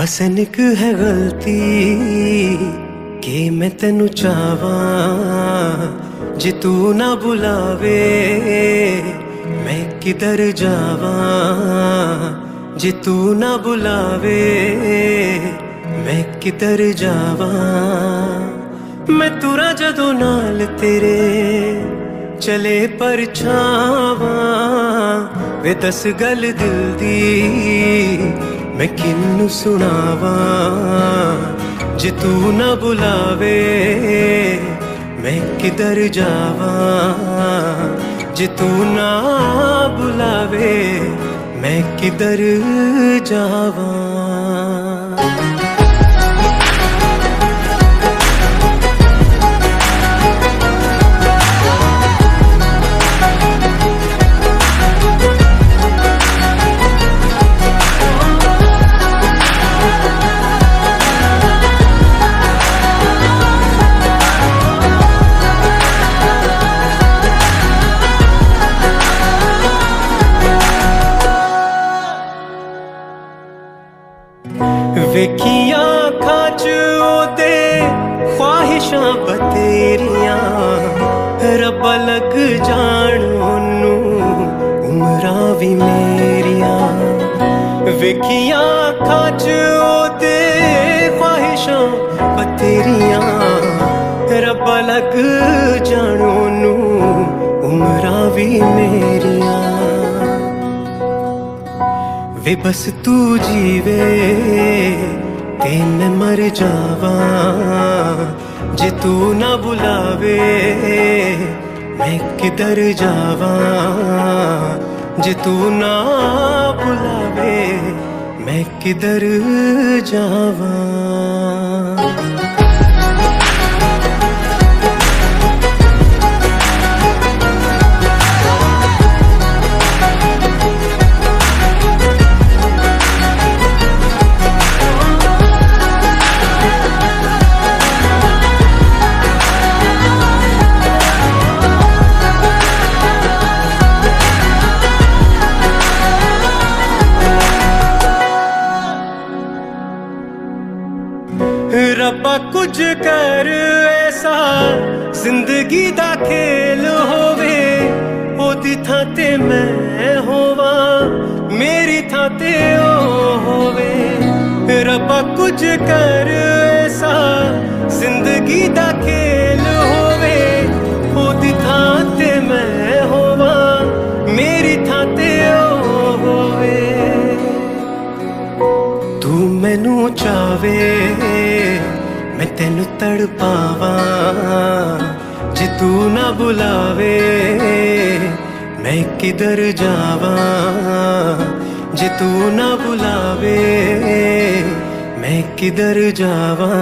ਬਸ ਨਿਕ ਹੈ ਗਲਤੀ ਕਿ ਮੈਂ ਤੈਨੂੰ ਚਾਹਾਂ। ਜੇ ਤੂੰ ਨਾ ਬੁਲਾਵੇ, ਮੈਂ ਕਿਧਰ ਜਾਵਾਂ? ਜੇ ਤੂੰ ਨਾ ਬੁਲਾਵੇ, ਮੈਂ ਕਿਧਰ ਜਾਵਾਂ? ਮੈਂ ਤੁਰਾਂ ਜਦੋਂ ਨਾਲ ਤੇਰੇ ਚਲੇ ਪਰਛਾਵਾਂ। ਵੇ ਦਸ ਗੱਲ ਦਿਲ ਦੀ ਮੈਂ ਕਿੰਨੂੰ ਸੁਣਾਵਾਂ? ਜੇ ਤੂੰ ਨਾ ਬੁਲਾਵੇ, ਮੈਂ ਕਿਧਰ ਜਾਵਾਂ? ਜੇ ਤੂੰ ਨਾ ਬੁਲਾਵੇ, ਮੈਂ ਕਿਧਰ ਜਾਵਾਂ? ਲੱਗ ਜਾਣ ਉਹਨੂੰ, ਉਮਰਾਂ ਵੀ ਮੇਰੀਆਂ। ਵੇਖੀਆਂ ਅੱਖਾਂ 'ਚ ਉਹਦੇ ਖੁਆਹਿਸ਼ਾਂ ਬਤੇਰੀਆਂ ਰੱਬਾ ਲੱਗ ਜਾਣ ਉਹਨੂੰ, ਉਮਰਾਂ ਵੀ ਮੇਰੀਆਂ। ਵੇ ਬਸ ਤੂੰ ਜੀਵੇ, ਤੇ ਮੈਂ ਮਰ ਜਾਵਾਂ। ਜੇ ਤੂੰ ਨਾ ਬੁਲਾਵੇ ਮੈਂ ਕਿਧਰ ਜਾਵਾਂ? ਜੇ ਤੂੰ ਨਾ ਬੁਲਾਵੇ ਮੈਂ ਕਿਧਰ ਜਾਵਾਂ? ਰੱਬਾ ਕੁਝ ਕਰ ਐਸਾ, ਜ਼ਿੰਦਗੀ ਦਾ ਖੇਲ ਹੋਵੇ, ਉਹਦੀ ਥਾਂ ਤੇ ਮੈਂ ਹੋਵਾਂ, ਮੇਰੀ ਥਾਂ ਤੇ ਉਹ ਹੋਵੇ। ਰੱਬਾ ਕੁਝ ਕਰ ਐਸਾ, ਜ਼ਿੰਦਗੀ ਦਾ ਖੇਲ ਤੈਨੂੰ ਤੜ ਪਾਵਾਂ ਜੇ ਤੂੰ ਨਾ ਬੁਲਾਵੇ, ਮੈਂ ਕਿਧਰ ਜਾਵਾਂ। ਜੇ ਤੂੰ ਨਾ ਬੁਲਾਵੇ, ਮੈਂ ਕਿਧਰ ਜਾਵਾਂ।